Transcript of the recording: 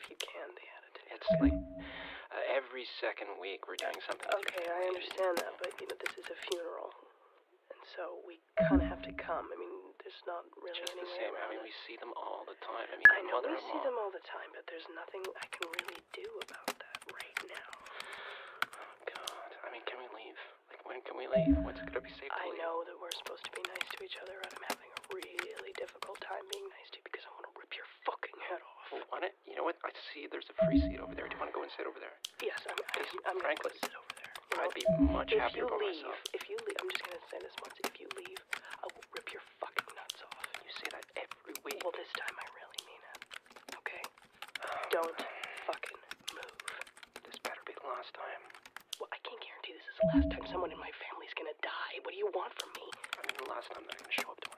if you can, Dad. It's like uh, every second week we're doing something. Okay, I understand that, but you know, this is a funeral, and so we kind of have to come. I mean, there's not really Just the same. I mean, it. we see them all the time. I mean, I know we see them all the time, but there's nothing I can really do about that right now. Oh God. I mean, can we leave? Like, when can we leave? When's it gonna be safe to I leave? know that we're supposed to be nice to each other, and I'm having a really difficult time being nice to you because I want to rip your fucking head it? You know what? I see there's a free seat over there. Do you want to go and sit over there? Yes, I'm. I'm, Because I'm frankly, sit over there. You I'd be much if happier you by leave, myself. if you leave, I'm just gonna say this once. If you leave, I will rip your fucking nuts off. You say that every week. Well, this time I really mean it. Okay? Don't fucking move. This better be the last time. Well, I can't guarantee this is the last time someone in my family's gonna die. What do you want from me? I mean, the last time they're gonna show up to